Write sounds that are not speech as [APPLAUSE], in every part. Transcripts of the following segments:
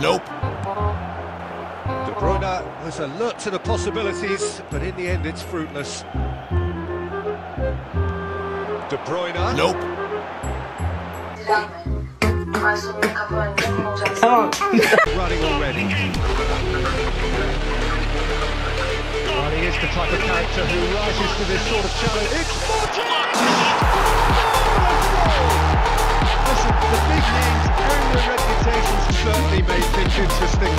Nope. De Bruyne was alert to the possibilities, but in the end it's fruitless. De Bruyne. Nope. [LAUGHS] running already. The type of character who rises to this sort of challenge. It's Modric! Listen, the big names earn their reputations certainly made things interesting.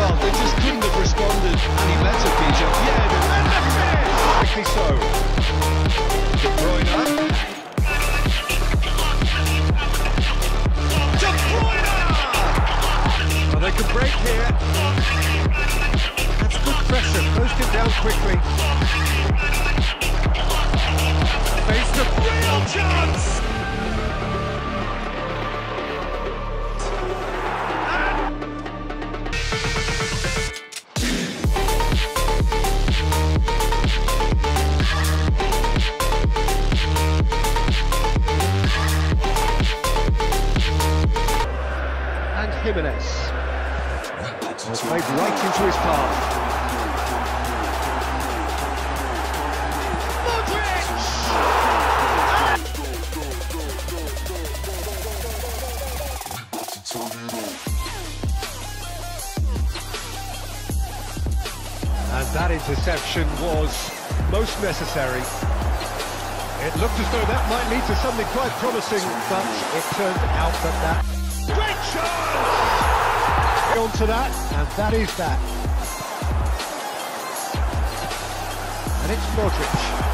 Well, they just couldn't have responded any better, Peter. Yeah, and the finish! Quickly so. De Bruyne. De Bruyne! Well, they can break here. Down quickly. Faced a real chance! And Jimenez. Was played right into his path. And that interception was most necessary. It looked as though that might lead to something quite promising, but it turned out that that... Great chance! On to that, and that is that. And it's Modric.